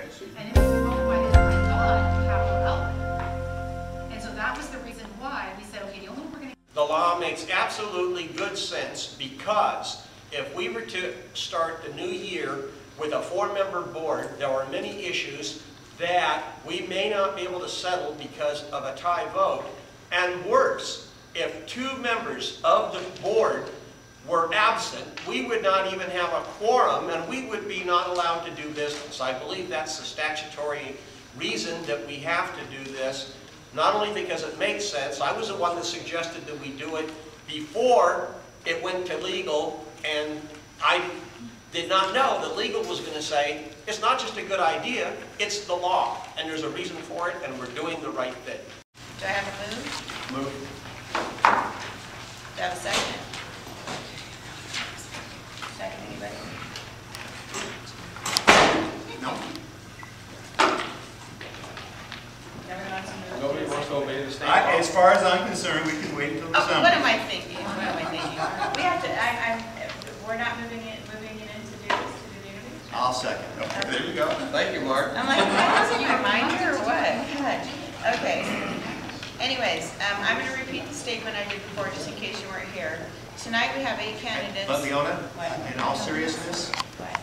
Okay, so And it was ruled by the by God, capital L. And so that was the reason why we said, okay, the only way we're gonna the law makes absolutely good sense because if we were to start the new year with a four-member board, there are many issues that we may not be able to settle because of a tie vote. And worse, if two members of the board were absent, we would not even have a quorum and we would be not allowed to do business. I believe that's the statutory reason that we have to do this, not only because it makes sense, I was the one that suggested that we do it before it went to legal, and I did not know that legal was going to say, it's not just a good idea, it's the law, and there's a reason for it, and we're doing the right thing. Do I have a move? Move. Do I have a second? Second, anybody? No. Everyone wants to move? Nobody wants to obey the state I- law? As far as I'm concerned, we can wait until Oh, what December. am I thinking? What am I thinking? We have to, I, I'm, we're not moving it, moving it in to do this, to do the interviews? I'll second. Okay, there you go. Thank you, Mark. I'm like, what, is you remind her or what? God. Okay. Anyways, um, I'm gonna repeat the statement I did before, just in case you weren't here. Tonight, we have eight candidates. But Leona, What? in all seriousness, What?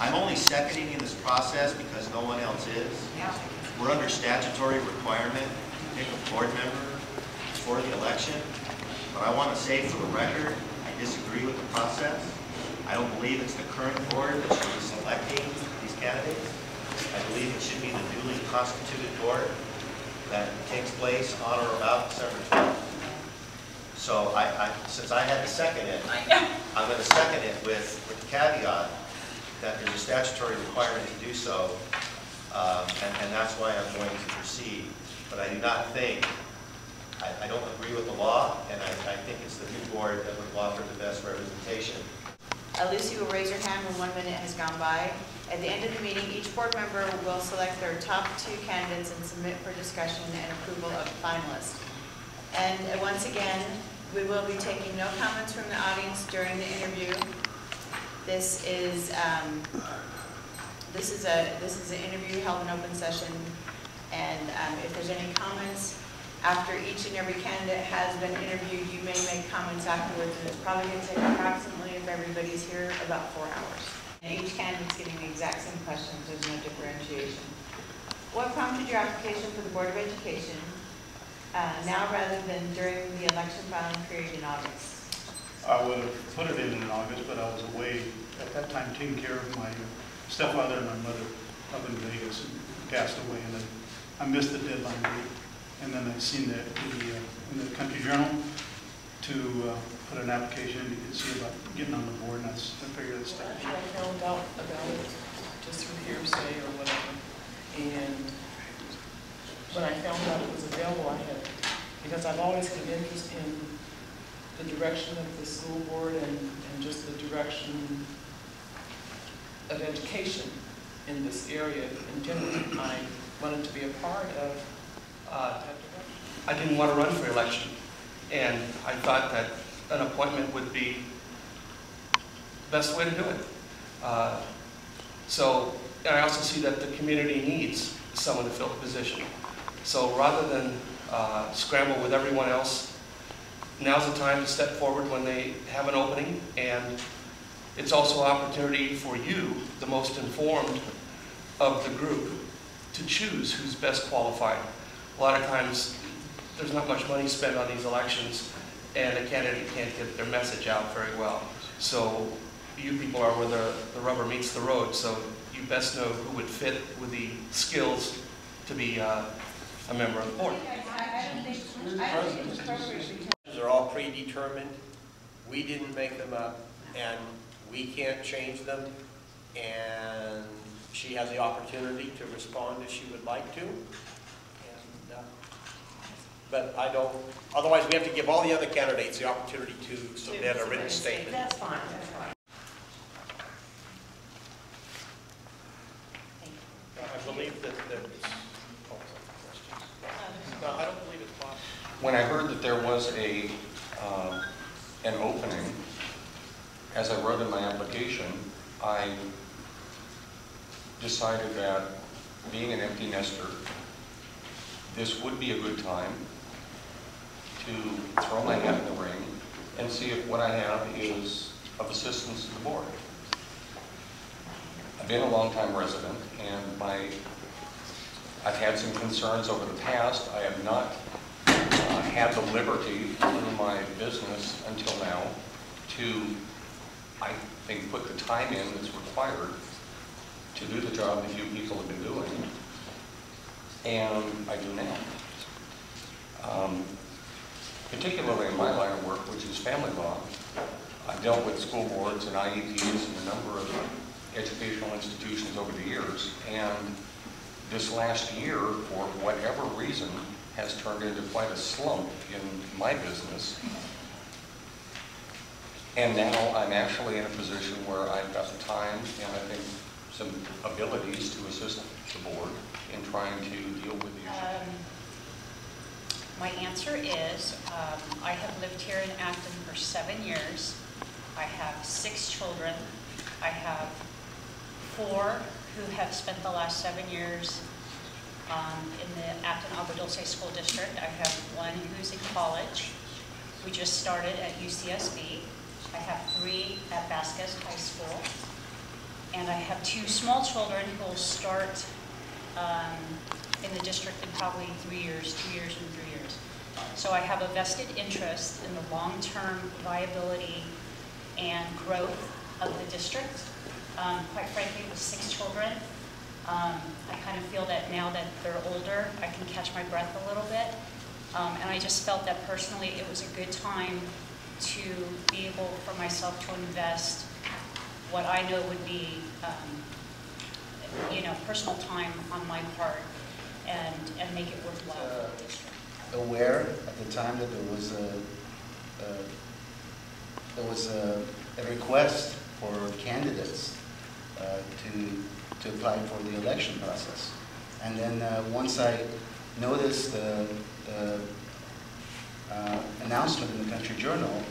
I'm only seconding in this process because no one else is. Yeah. We're under statutory requirement to pick a board member for the election. But I want to say for the record, I disagree with the process. I don't believe it's the current board that should be selecting these candidates. I believe it should be the newly constituted board that takes place on or about December 12th. So I, I, since I had to second it, I'm going to second it with, with the caveat that there's a statutory requirement to do so, um, and, and that's why I'm going to proceed. But I do not think, I, I don't agree with the law, and I, I think it's the new board that would offer the best representation. Uh, Lucy will raise her hand when one minute has gone by. At the end of the meeting, each board member will select their top two candidates and submit for discussion and approval of finalists. And uh, once again, we will be taking no comments from the audience during the interview. This is, um, this is a, this is an interview held in open session, and um, if there's any comments, after each and every candidate has been interviewed, you may make comments afterwards, and it's probably going to take approximately, if everybody's here, about four hours. And each candidate's getting the exact same questions, there's no differentiation. What prompted your application for the Board of Education uh, now rather than during the election filing period in August? I would have put it in in August, but I was away at that time taking care of my stepfather and my mother up in Vegas and passed away. And then I missed the deadline date. And then I seen that in the, uh, in the Country Journal to uh, put an application in to see about getting on the board. And that's, I figured that's, I found out about it just through hearsay or whatever. And when I found out it was available, I had, because I've always had interest in the direction of the school board and, and just the direction of education in this area. And generally, I wanted to be a part of Uh. I didn't want to run for election, and I thought that an appointment would be the best way to do it. Uh, So, and I also see that the community needs someone to fill the position. So rather than uh, scramble with everyone else, now's the time to step forward when they have an opening, and it's also an opportunity for you, the most informed of the group, to choose who's best qualified. A lot of times, there's not much money spent on these elections, and a candidate can't get their message out very well. So you people are where the, the rubber meets the road, so you best know who would fit with the skills to be uh, a member of the board. They're all predetermined. We didn't make them up, and we can't change them. And she has the opportunity to respond if she would like to. And, uh, But I don't, otherwise we have to give all the other candidates the opportunity to submit a written statement. That's fine, that's fine. I believe that, that, oh, questions? No, I don't believe it's possible. When I heard that there was a, um, an opening, as I wrote in my application, I decided that being an empty nester, this would be a good time to throw my hat in the ring and see if what I have is of assistance to the board. I've been a longtime resident, and my, I've had some concerns over the past. I have not uh, had the liberty through my business until now to, I think, put the time in that's required to do the job that you people have been doing, and I do now. Um, Particularly in my line of work, which is family law, I've dealt with school boards and IEPs and a number of educational institutions over the years, and this last year, for whatever reason, has turned into quite a slump in my business. And now I'm actually in a position where I've got the time and I think some abilities to assist the board in trying to deal with the issue. Um, My answer is, um, I have lived here in Acton for seven years. I have six children. I have four who have spent the last seven years um, in the Acton Agua Dulce School District. I have one who's in college. We just started at UCSB. I have three at Vasquez High School. And I have two small children who will start um, in the district in probably three years, two years and three years. So I have a vested interest in the long-term viability and growth of the district. Um, Quite frankly, with six children, um, I kind of feel that now that they're older, I can catch my breath a little bit. Um, And I just felt that personally, it was a good time to be able for myself to invest what I know would be, um, you know, personal time on my part and, and make it worthwhile district. aware at the time that there was a, a- there was a, a request for candidates uh, to, to apply for the election process. And then, uh, once I noticed the, the uh, announcement in the Country Journal,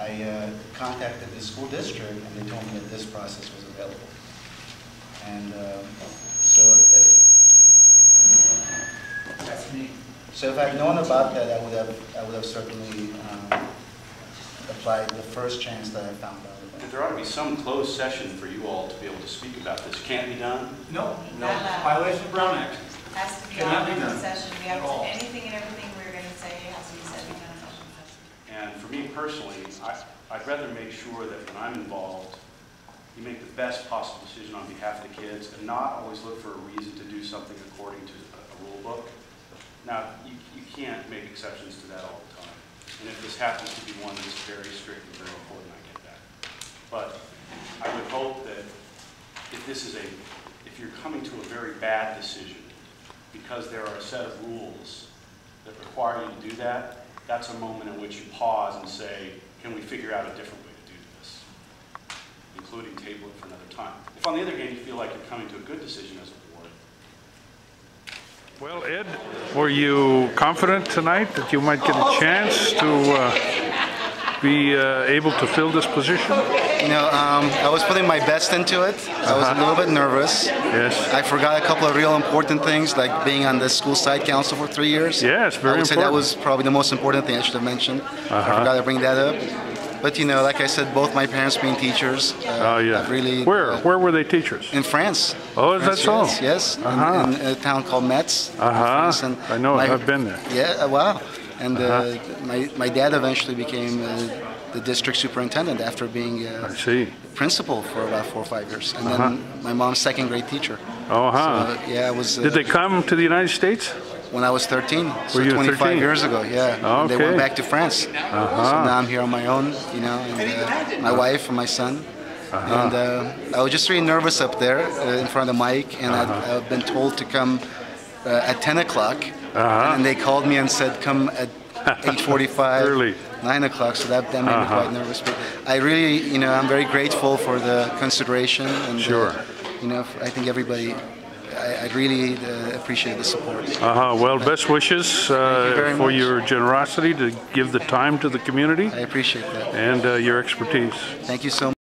I uh, contacted the school district, and they told me that this process was available. And um, so if, That's me. so if I'd known about that, I would have, I would have certainly um, applied the first chance that I found out about. There ought to be some closed session for you all to be able to speak about this. Can't be done? No, no, Not allowed. violation of Brown Act. Has to be Cannot be on open done. session. We have At all. to, anything and everything we're going to say has to be said in open session. And for me personally, I, I'd rather make sure that when I'm involved, you make the best possible decision on behalf of the kids and not always look for a reason to do something according to a, a rule book. Now, you, you can't make exceptions to that all the time. And if this happens to be one that's very strict and very important, I get that. But I would hope that if this is a, if you're coming to a very bad decision because there are a set of rules that require you to do that, that's a moment in which you pause and say, can we figure out a different way to do this? Including table it for another time. If on the other hand, you feel like you're coming to a good decision as a board, Well, Ed, were you confident tonight that you might get a chance to uh, be uh, able to fill this position? You know, um, I was putting my best into it. I was a little bit nervous. Yes. I forgot a couple of real important things, like being on the school site council for three years. Yes, very important. I would say that was probably the most important thing I should have mentioned. I Uh-huh. forgot to bring that up. But you know, like I said, both my parents being teachers. Uh, Oh, yeah. I've really. Where? uh, Where were they teachers? in France. Oh, is that so? Yes, yes. in- Uh-huh. in, a town called Metz. Uh-huh. I know my- I've been there. Yeah, uh, wow. And uh, Uh-huh. my, my dad eventually became uh, the district superintendent after being uh, I see. principal for about four or five years. And Uh-huh. then my mom's second grade teacher. Oh, huh. So, yeah, I was. Uh, Did they come to the United States? When I was 13, so Were you 25 13? years ago, yeah. And they went back to France. Uh-huh. So now I'm here on my own, you know, and uh, my wife and my son. Uh-huh. And uh, I was just really nervous up there uh, in front of the mic, and I'd, Uh-huh. I've been told to come uh, at 10 o'clock. Uh-huh. And they called me and said, come at 8.45. Early. 9 o'clock, so that, that made me Uh-huh. quite nervous. But I really, you know, I'm very grateful for the consideration. And, uh, Sure. you know, I think everybody, I, I really uh, appreciate the support. Uh-huh. Well, best wishes uh, very for much. your generosity to give the time to the community I appreciate that. and uh, your expertise. Thank you so much.